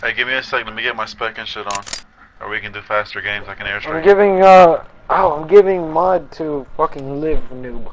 Hey, give me a second. Let me get my spec and shit on. Or we can do faster games. I can I'm airstrike. giving uh oh I'm giving mod to fucking live noob.